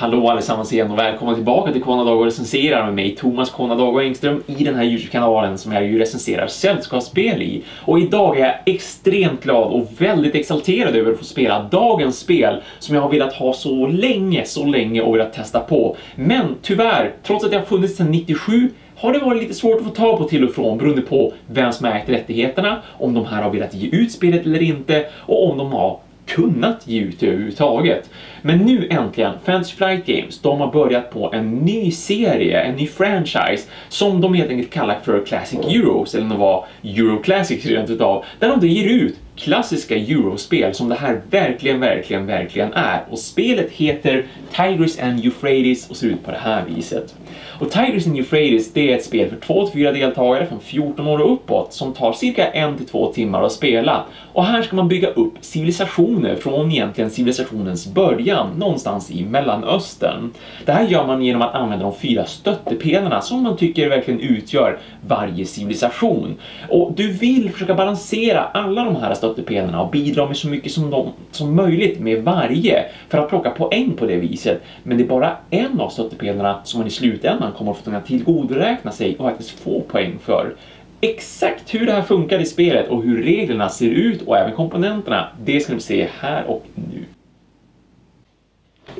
Hallå allesammans igen och välkomna tillbaka till Kona Dag och recenserar med mig Thomas Kona Dag och Engström i den här Youtube-kanalen som jag ju recenserar sällskapsspel i. Och idag är jag extremt glad och väldigt exalterad över att få spela dagens spel som jag har velat ha så länge, så länge och velat testa på. Men tyvärr, trots att det har funnits sedan 97 har det varit lite svårt att få tag på till och från beroende på vem som ägt rättigheterna, om de här har velat ge ut spelet eller inte och om de har kunnat ge ut det överhuvudtaget. Men nu äntligen, Fantasy Flight Games, de har börjat på en ny serie, en ny franchise, som de helt enkelt kallar för Classic Euros, eller vad var Euro Classics rent utav, där de då ger ut klassiska eurospel som det här verkligen, verkligen, verkligen är. Och spelet heter Tigris and Euphrates och ser ut på det här viset. Och Tigris and Euphrates, det är ett spel för 2-4 deltagare från 14 år och uppåt som tar cirka 1-2 timmar att spela. Och här ska man bygga upp civilisationer från egentligen civilisationens början, någonstans i Mellanöstern. Det här gör man genom att använda de fyra stöttepelarna som man tycker verkligen utgör varje civilisation. Och du vill försöka balansera alla de här stöttepelarna och bidra med så mycket som, de, som möjligt med varje för att plocka poäng på det viset. Men det är bara en av stöttepelarna som man i slutändan kommer att få tillgodoräkna sig och faktiskt få poäng för. Exakt hur det här funkar i spelet och hur reglerna ser ut och även komponenterna, det ska ni se här och nu.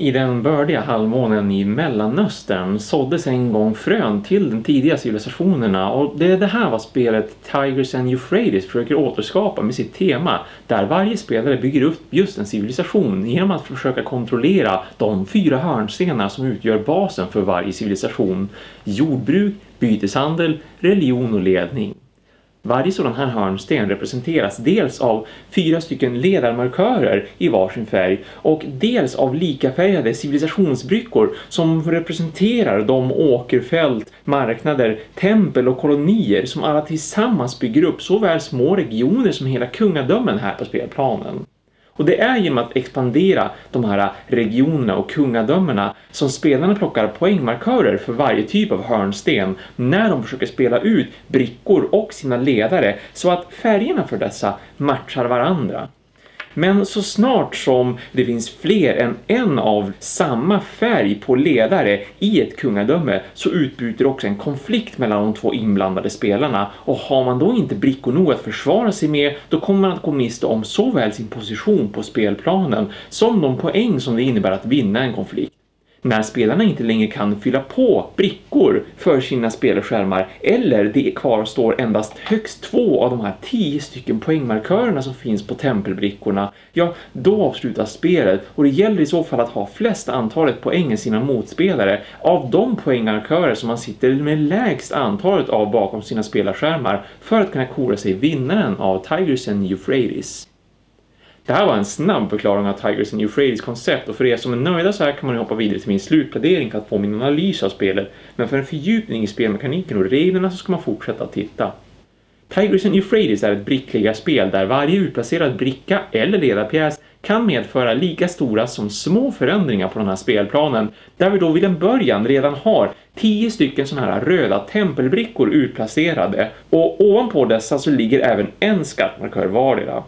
I den bördiga halvmånen i Mellanöstern såddes en gång frön till de tidiga civilisationerna och det är det här vad spelet Tigers and Euphrates försöker återskapa med sitt tema där varje spelare bygger upp just en civilisation genom att försöka kontrollera de fyra hörnstenar som utgör basen för varje civilisation. Jordbruk, byteshandel, religion och ledning. Varje sådan här hörnsten representeras dels av fyra stycken ledarmarkörer i varsin färg och dels av likafärgade civilisationsbrickor som representerar de åkerfält, marknader, tempel och kolonier som alla tillsammans bygger upp såväl små regioner som hela kungadömen här på spelplanen. Och det är genom att expandera de här regionerna och kungadömena som spelarna plockar poängmarkörer för varje typ av hörnsten när de försöker spela ut brickor och sina ledare så att färgerna för dessa matchar varandra. Men så snart som det finns fler än en av samma färg på ledare i ett kungadöme så utbryter också en konflikt mellan de två inblandade spelarna. Och har man då inte brickor nog att försvara sig med då kommer man att gå miste om såväl sin position på spelplanen som de poäng som det innebär att vinna en konflikt när spelarna inte längre kan fylla på brickor för sina spelskärmar eller det kvarstår endast högst två av de här tio stycken poängmarkörerna som finns på tempelbrickorna, ja, då avslutas spelet och det gäller i så fall att ha flest antalet poäng än sina motspelare av de poängmarkörer som man sitter med lägst antalet av bakom sina spelarskärmar för att kunna kora sig vinnaren av Tigers and Euphrates. Det här var en snabb förklaring av Tigers and Euphrates koncept och för er som är nöjda så här kan man hoppa vidare till min slutplädering för att få min analys av spelet. Men för en fördjupning i spelmekaniken och reglerna så ska man fortsätta att titta. Tigers and Euphrates är ett brickliga-spel där varje utplacerad bricka eller ledarpjäs kan medföra lika stora som små förändringar på den här spelplanen, där vi då vid en början redan har 10 stycken sådana här röda tempelbrickor utplacerade och ovanpå dessa så ligger även en skattmarkör vardera.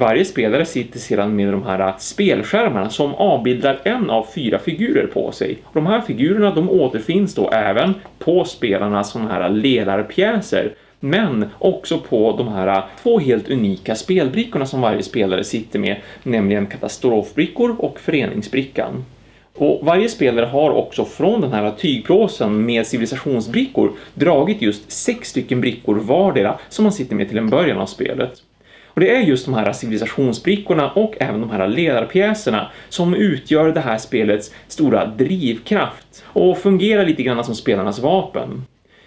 Varje spelare sitter sedan med de här äh, spelskärmarna som avbildar en av fyra figurer på sig. De här figurerna de återfinns då även på spelarnas sådana här äh, ledarpjäser men också på de här äh, två helt unika spelbrickorna som varje spelare sitter med, nämligen katastrofbrickor och föreningsbrickan. Och varje spelare har också från den här tygplåsen med civilisationsbrickor dragit just sex stycken brickor vardera som man sitter med till en början av spelet. Och det är just de här civilisationsbrickorna och även de här ledarpjäserna som utgör det här spelets stora drivkraft och fungerar lite grann som spelarnas vapen.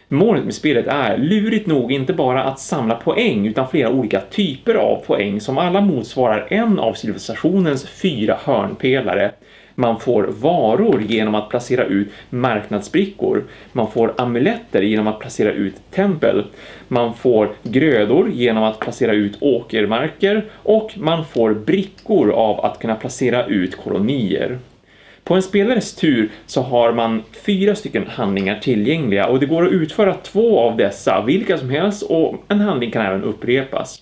Målet med spelet är, lurigt nog, inte bara att samla poäng utan flera olika typer av poäng som alla motsvarar en av civilisationens fyra hörnpelare man får varor genom att placera ut marknadsbrickor. Man får amuletter genom att placera ut tempel. Man får grödor genom att placera ut åkermarker och man får brickor av att kunna placera ut kolonier. På en spelares tur så har man fyra stycken handlingar tillgängliga och det går att utföra två av dessa, vilka som helst, och en handling kan även upprepas.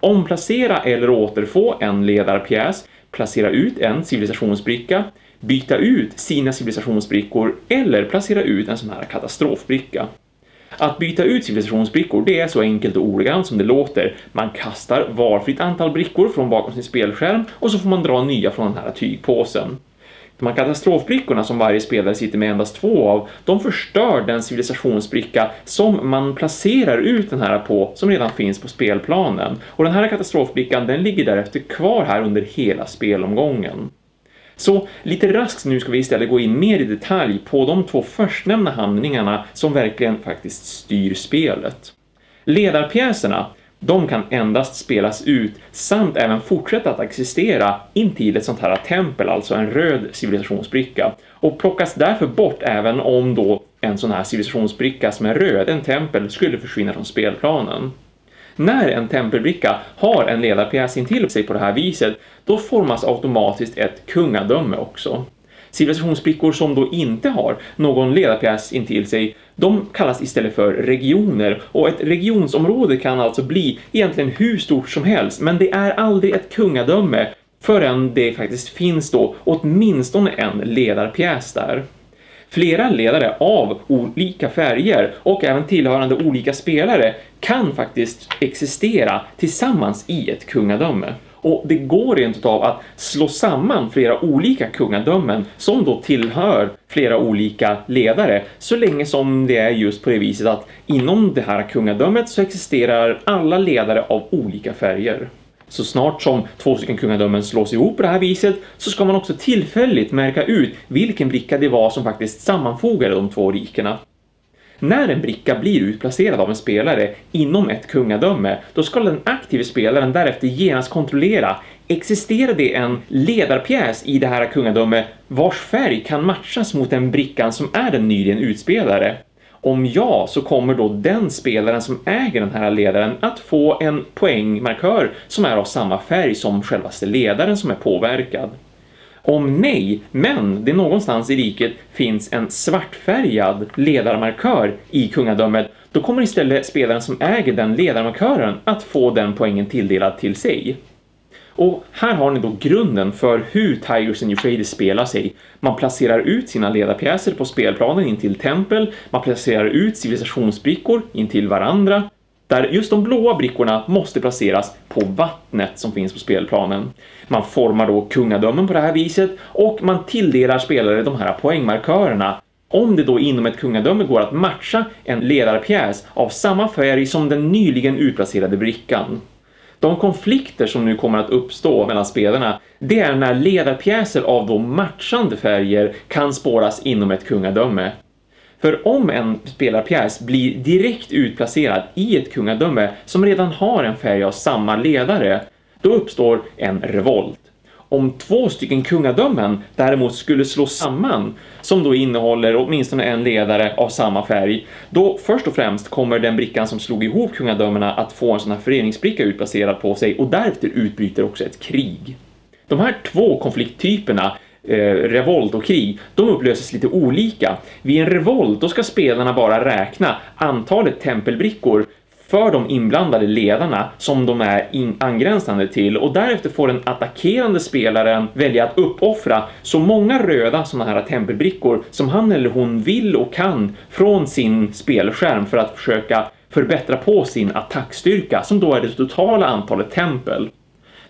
Omplacera eller återfå en ledarpjäs placera ut en civilisationsbricka, byta ut sina civilisationsbrickor eller placera ut en sån här katastrofbricka. Att byta ut civilisationsbrickor, det är så enkelt och oregant som det låter. Man kastar valfritt antal brickor från bakom sin spelskärm och så får man dra nya från den här tygpåsen. De här katastrofbrickorna som varje spelare sitter med endast två av, de förstör den civilisationsbricka som man placerar ut den här på, som redan finns på spelplanen. Och den här katastrofbrickan, den ligger därefter kvar här under hela spelomgången. Så lite raskt nu ska vi istället gå in mer i detalj på de två förstnämnda handlingarna som verkligen faktiskt styr spelet. Ledarpjäserna, de kan endast spelas ut samt även fortsätta att existera intill ett sånt här tempel, alltså en röd civilisationsbricka, och plockas därför bort även om då en sån här civilisationsbricka som är röd, en tempel, skulle försvinna från spelplanen. När en tempelbricka har en ledarpjäs intill sig på det här viset, då formas automatiskt ett kungadöme också. Civilisationsbrickor som då inte har någon ledarpjäs intill sig, de kallas istället för regioner och ett regionsområde kan alltså bli egentligen hur stort som helst, men det är aldrig ett kungadöme förrän det faktiskt finns då åtminstone en ledarpjäs där. Flera ledare av olika färger och även tillhörande olika spelare kan faktiskt existera tillsammans i ett kungadöme. Och det går rent utav att slå samman flera olika kungadömen som då tillhör flera olika ledare så länge som det är just på det viset att inom det här kungadömet så existerar alla ledare av olika färger. Så snart som två stycken kungadömen slås ihop på det här viset så ska man också tillfälligt märka ut vilken bricka det var som faktiskt sammanfogade de två rikena. När en bricka blir utplacerad av en spelare inom ett kungadöme, då ska den aktive spelaren därefter genast kontrollera Existerar det en ledarpjäs i det här kungadöme vars färg kan matchas mot den brickan som är den nyligen utspelare? Om ja, så kommer då den spelaren som äger den här ledaren att få en poängmarkör som är av samma färg som självaste ledaren som är påverkad. Om nej, men det någonstans i riket finns en svartfärgad ledarmarkör i kungadömet, då kommer istället spelaren som äger den ledarmarkören att få den poängen tilldelad till sig. Och här har ni då grunden för hur Tigers and Euphrates spelar sig. Man placerar ut sina ledarpjäser på spelplanen in till tempel, man placerar ut civilisationsbrickor in till varandra, där just de blåa brickorna måste placeras på vattnet som finns på spelplanen. Man formar då kungadömen på det här viset och man tilldelar spelare de här poängmarkörerna om det då inom ett kungadöme går att matcha en ledarpjäs av samma färg som den nyligen utplacerade brickan. De konflikter som nu kommer att uppstå mellan spelarna, det är när ledarpjäser av då matchande färger kan spåras inom ett kungadöme. För om en spelarpjäs blir direkt utplacerad i ett kungadöme som redan har en färg av samma ledare, då uppstår en revolt. Om två stycken kungadömen däremot skulle slås samman, som då innehåller åtminstone en ledare av samma färg, då först och främst kommer den brickan som slog ihop kungadömena att få en sån här föreningsbricka utplacerad på sig och därefter utbryter också ett krig. De här två konflikttyperna eh, revolt och krig, de upplöses lite olika. Vid en revolt, då ska spelarna bara räkna antalet tempelbrickor för de inblandade ledarna som de är angränsande till och därefter får den attackerande spelaren välja att uppoffra så många röda sådana här tempelbrickor som han eller hon vill och kan från sin spelskärm för att försöka förbättra på sin attackstyrka som då är det totala antalet tempel.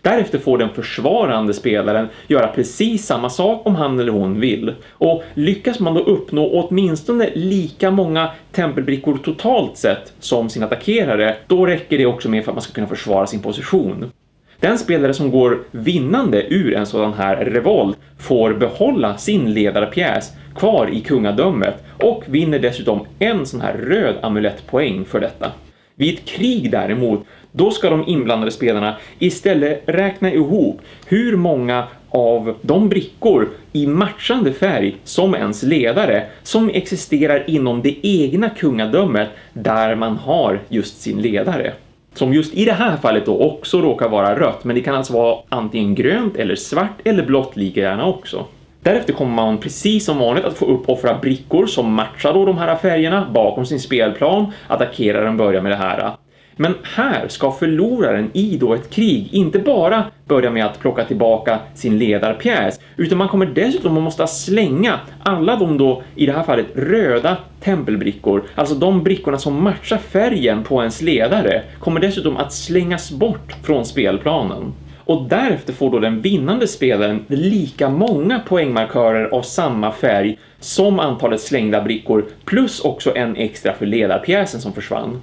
Därefter får den försvarande spelaren göra precis samma sak om han eller hon vill. Och lyckas man då uppnå åtminstone lika många tempelbrickor totalt sett som sin attackerare, då räcker det också med för att man ska kunna försvara sin position. Den spelare som går vinnande ur en sådan här revolt får behålla sin ledarpjäs kvar i kungadömet och vinner dessutom en sån här röd amulettpoäng för detta. Vid ett krig däremot, då ska de inblandade spelarna istället räkna ihop hur många av de brickor i matchande färg som ens ledare som existerar inom det egna kungadömet där man har just sin ledare. Som just i det här fallet då också råkar vara rött, men det kan alltså vara antingen grönt eller svart eller blått lika gärna också. Därefter kommer man precis som vanligt att få uppoffra brickor som matchar då de här färgerna bakom sin spelplan. Attackeraren börjar med det här. Men här ska förloraren i då ett krig inte bara börja med att plocka tillbaka sin ledarpjäs, utan man kommer dessutom att måste slänga alla de då, i det här fallet, röda tempelbrickor, alltså de brickorna som matchar färgen på ens ledare, kommer dessutom att slängas bort från spelplanen. Och därefter får då den vinnande spelaren lika många poängmarkörer av samma färg som antalet slängda brickor plus också en extra för ledarpjäsen som försvann.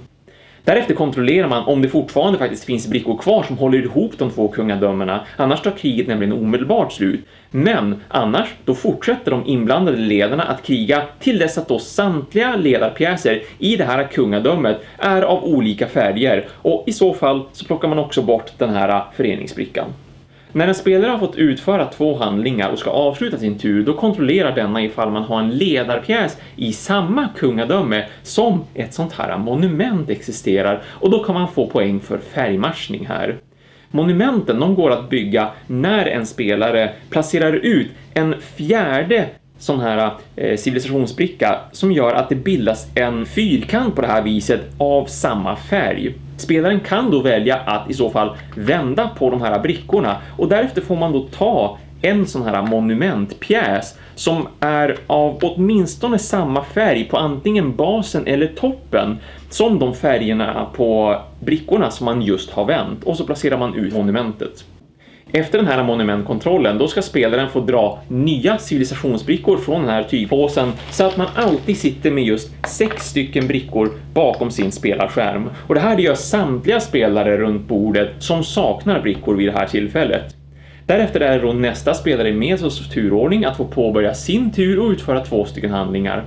Därefter kontrollerar man om det fortfarande faktiskt finns brickor kvar som håller ihop de två kungadömena, annars tar kriget nämligen omedelbart slut. Men annars, då fortsätter de inblandade ledarna att kriga till dess att då samtliga ledarpjäser i det här kungadömet är av olika färger och i så fall så plockar man också bort den här föreningsbrickan. När en spelare har fått utföra två handlingar och ska avsluta sin tur, då kontrollerar denna ifall man har en ledarpjäs i samma kungadöme som ett sånt här monument existerar och då kan man få poäng för färgmatchning här. Monumenten de går att bygga när en spelare placerar ut en fjärde sån här eh, civilisationsbricka som gör att det bildas en fyrkant på det här viset av samma färg. Spelaren kan då välja att i så fall vända på de här brickorna och därefter får man då ta en sån här monumentpjäs som är av åtminstone samma färg på antingen basen eller toppen som de färgerna på brickorna som man just har vänt och så placerar man ut monumentet. Efter den här monumentkontrollen, då ska spelaren få dra nya civilisationsbrickor från den här tygpåsen så att man alltid sitter med just sex stycken brickor bakom sin spelarskärm. Och det här gör samtliga spelare runt bordet som saknar brickor vid det här tillfället. Därefter är det då nästa spelare med oss turordning att få påbörja sin tur och utföra två stycken handlingar.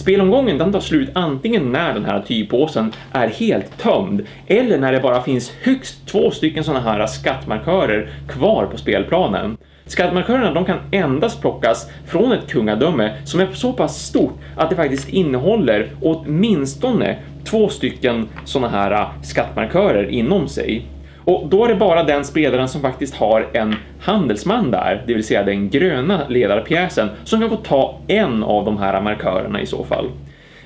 Spelomgången den tar slut antingen när den här tygpåsen är helt tömd eller när det bara finns högst två stycken sådana här skattmarkörer kvar på spelplanen. Skattmarkörerna de kan endast plockas från ett kungadöme som är så pass stort att det faktiskt innehåller åtminstone två stycken sådana här äh, skattmarkörer inom sig. Och då är det bara den spelaren som faktiskt har en handelsman där, det vill säga den gröna ledarpjäsen, som kan få ta en av de här markörerna i så fall.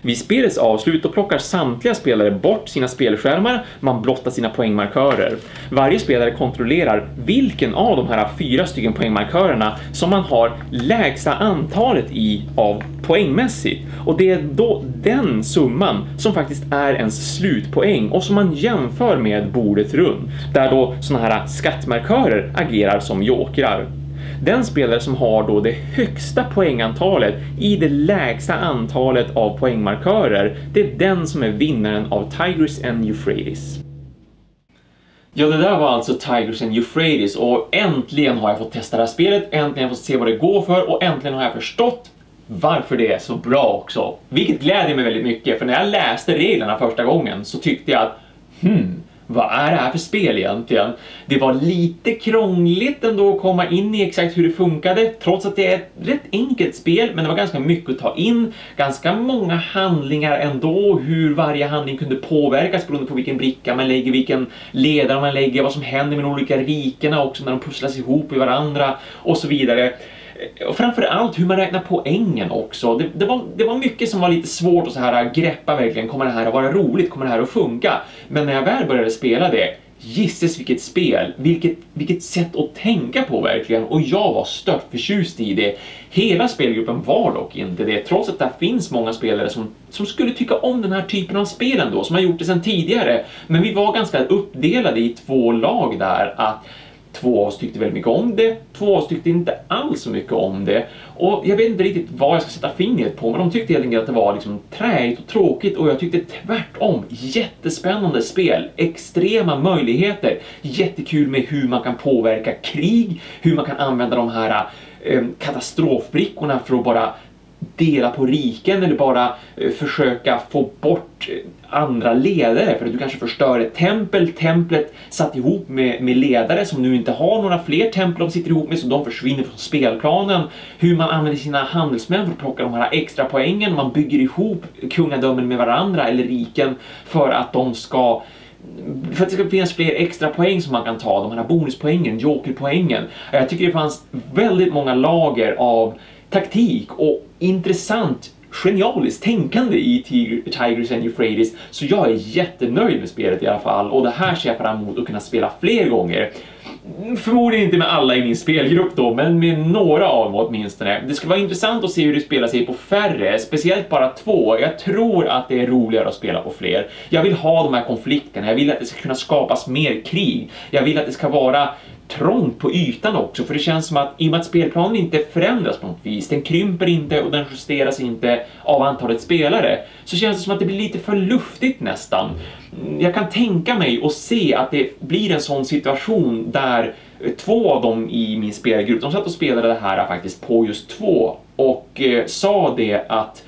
Vid spelets avslut då plockar samtliga spelare bort sina spelskärmar, man blottar sina poängmarkörer. Varje spelare kontrollerar vilken av de här fyra stycken poängmarkörerna som man har lägsta antalet i av poängmässigt. Och det är då den summan som faktiskt är ens slutpoäng och som man jämför med bordet runt, där då sådana här skattmarkörer agerar som jokrar. Den spelare som har då det högsta poängantalet i det lägsta antalet av poängmarkörer, det är den som är vinnaren av Tigris and Euphrates. Ja, det där var alltså Tigers and Euphrates och äntligen har jag fått testa det här spelet, äntligen har jag fått se vad det går för och äntligen har jag förstått varför det är så bra också. Vilket gläder mig väldigt mycket, för när jag läste reglerna första gången så tyckte jag att hmm, vad är det här för spel egentligen? Det var lite krångligt ändå att komma in i exakt hur det funkade, trots att det är ett rätt enkelt spel, men det var ganska mycket att ta in, ganska många handlingar ändå, hur varje handling kunde påverkas beroende på vilken bricka man lägger, vilken ledare man lägger, vad som händer med de olika rikena också när de pusslas ihop i varandra och så vidare. Eh, och framförallt hur man räknar poängen också. Det, det, var, det var mycket som var lite svårt att så här äh, greppa verkligen. Kommer det här att vara roligt? Kommer det här att funka? Men när jag väl började spela det, Gisses vilket spel, vilket, vilket sätt att tänka på verkligen och jag var stört förtjust i det. Hela spelgruppen var dock inte det, trots att det finns många spelare som, som skulle tycka om den här typen av spel ändå, som har gjort det sedan tidigare. Men vi var ganska uppdelade i två lag där, att Två av oss tyckte väldigt mycket om det, två av oss tyckte inte alls så mycket om det. Och jag vet inte riktigt vad jag ska sätta fingret på, men de tyckte helt enkelt att det var liksom träigt och tråkigt och jag tyckte tvärtom. Jättespännande spel, extrema möjligheter, jättekul med hur man kan påverka krig, hur man kan använda de här eh, katastrofbrickorna för att bara dela på riken eller bara eh, försöka få bort eh, andra ledare för att du kanske förstör ett tempel, templet satt ihop med, med ledare som nu inte har några fler tempel de sitter ihop med så de försvinner från spelplanen. Hur man använder sina handelsmän för att plocka de här extra poängen, man bygger ihop kungadömen med varandra eller riken för att de ska för att det ska finnas fler extra poäng som man kan ta, de här bonuspoängen, jokerpoängen. Jag tycker det fanns väldigt många lager av taktik och intressant genialiskt tänkande i Tigers and Euphrates så jag är jättenöjd med spelet i alla fall och det här ser jag fram emot att kunna spela fler gånger. Förmodligen inte med alla i min spelgrupp då, men med några av dem åtminstone. Det skulle vara intressant att se hur det spelar sig på färre, speciellt bara två. Jag tror att det är roligare att spela på fler. Jag vill ha de här konflikterna, jag vill att det ska kunna skapas mer krig. Jag vill att det ska vara trångt på ytan också, för det känns som att i och med att spelplanen inte förändras på något vis, den krymper inte och den justeras inte av antalet spelare, så känns det som att det blir lite för luftigt nästan. Jag kan tänka mig och se att det blir en sån situation där två av dem i min spelgrupp, de satt och spelade det här faktiskt på just två och eh, sa det att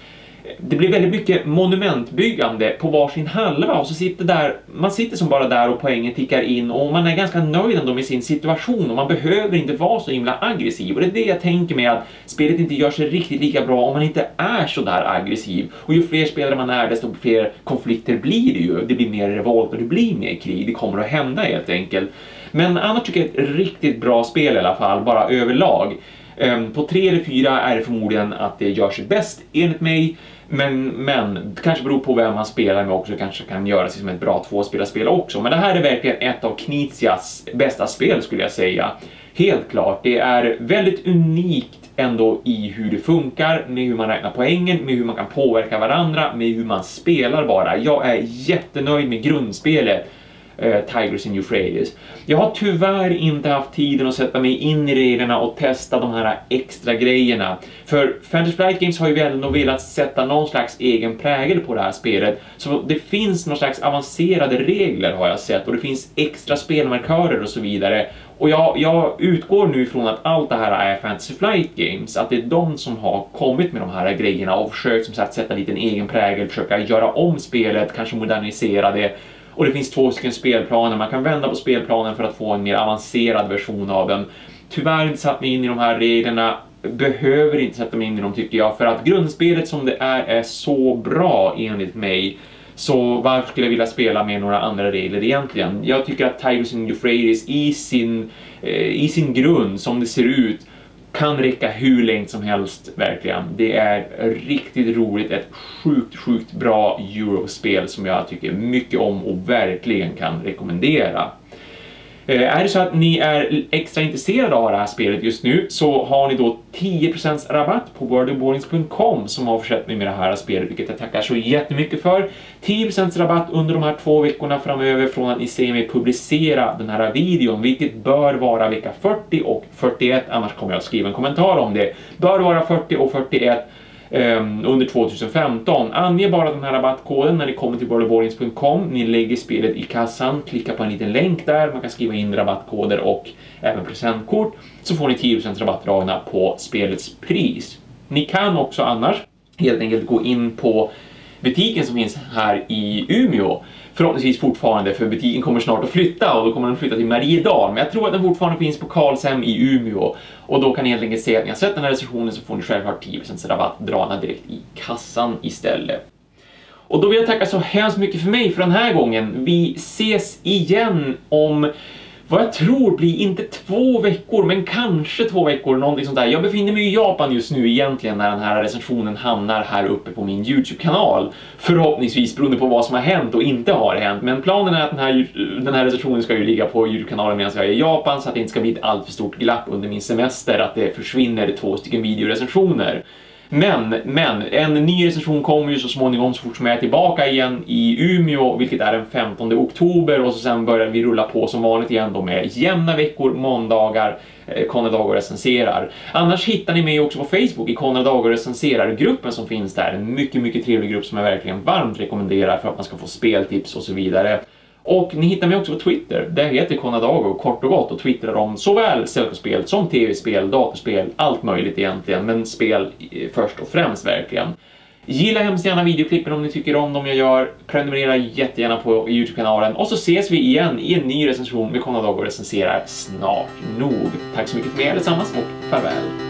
det blir väldigt mycket monumentbyggande på varsin halva och så sitter där, man sitter som bara där och poängen tickar in och man är ganska nöjd ändå med sin situation och man behöver inte vara så himla aggressiv och det är det jag tänker med att spelet inte gör sig riktigt lika bra om man inte är så där aggressiv och ju fler spelare man är desto fler konflikter blir det ju. Det blir mer revolt och det blir mer krig, det kommer att hända helt enkelt. Men annars tycker jag ett riktigt bra spel i alla fall, bara överlag. Ehm, på 3 eller 4 är det förmodligen att det gör sig bäst enligt mig. Men, men det kanske beror på vem man spelar med också, kanske kan göra sig som ett bra tvåspelarspel också. Men det här är verkligen ett av Knizias bästa spel skulle jag säga. Helt klart, det är väldigt unikt ändå i hur det funkar, med hur man räknar poängen, med hur man kan påverka varandra, med hur man spelar bara. Jag är jättenöjd med grundspelet eh, Tigers in Euphrates. Jag har tyvärr inte haft tiden att sätta mig in i reglerna och testa de här extra grejerna. För Fantasy Flight Games har ju ändå velat sätta någon slags egen prägel på det här spelet. Så det finns någon slags avancerade regler har jag sett och det finns extra spelmarkörer och så vidare. Och jag, jag, utgår nu från att allt det här är Fantasy Flight Games, att det är de som har kommit med de här grejerna och försökt som sagt sätta lite en egen prägel, försöka göra om spelet, kanske modernisera det och det finns två stycken spelplaner. Man kan vända på spelplanen för att få en mer avancerad version av den. Tyvärr inte satt mig in i de här reglerna. Behöver inte sätta mig in i dem tycker jag, för att grundspelet som det är är så bra enligt mig. Så varför skulle jag vilja spela med några andra regler egentligen? Jag tycker att Tigers and Euphrates i sin, eh, i sin grund, som det ser ut, kan räcka hur länge som helst, verkligen. Det är riktigt roligt, ett sjukt, sjukt bra Eurospel som jag tycker mycket om och verkligen kan rekommendera. Eh, är det så att ni är extra intresserade av det här spelet just nu så har ni då 10% rabatt på worldofboardings.com som har försett mig med det här spelet, vilket jag tackar så jättemycket för. 10% rabatt under de här två veckorna framöver från att ni ser mig publicera den här videon, vilket bör vara vecka 40 och 41, annars kommer jag att skriva en kommentar om det. Bör vara 40 och 41 Ehm, under 2015. Ange bara den här rabattkoden när ni kommer till worldofboardings.com. Ni lägger spelet i kassan, klicka på en liten länk där, man kan skriva in rabattkoder och även presentkort, så får ni 10% rabatt dragna på spelets pris. Ni kan också annars helt enkelt gå in på butiken som finns här i Umeå förhoppningsvis fortfarande, för butiken kommer snart att flytta och då kommer den flytta till Mariedal. Men jag tror att den fortfarande finns på Karlshem i Umeå. Och då kan ni helt enkelt se att ni har sett den här recensionen så får ni självklart 10% rabatt dragna direkt i kassan istället. Och då vill jag tacka så hemskt mycket för mig för den här gången. Vi ses igen om vad jag tror blir inte två veckor, men kanske två veckor, någonting sånt där. Jag befinner mig i Japan just nu egentligen när den här recensionen hamnar här uppe på min YouTube-kanal. Förhoppningsvis beroende på vad som har hänt och inte har hänt. Men planen är att den här, den här recensionen ska ju ligga på YouTube-kanalen medan jag är i Japan så att det inte ska bli ett alltför stort glapp under min semester, att det försvinner två stycken videorecensioner. Men, men, en ny recension kommer ju så småningom så fort som jag är tillbaka igen i Umeå, vilket är den 15 oktober och så sen börjar vi rulla på som vanligt igen då med jämna veckor, måndagar, eh, Konrad Dag och recenserar. Annars hittar ni mig också på Facebook i Konrad Dag och recenserar-gruppen som finns där. En mycket, mycket trevlig grupp som jag verkligen varmt rekommenderar för att man ska få speltips och så vidare. Och ni hittar mig också på Twitter. Där heter Konadago kort och gott och twittrar om såväl Zelda-spel som tv-spel, datorspel, allt möjligt egentligen, men spel först och främst verkligen. Gilla hemskt gärna videoklippen om ni tycker om dem jag gör. Prenumerera jättegärna på Youtube-kanalen och så ses vi igen i en ny recension med Konadago recenserar snart nog. Tack så mycket för mig allesammans och farväl!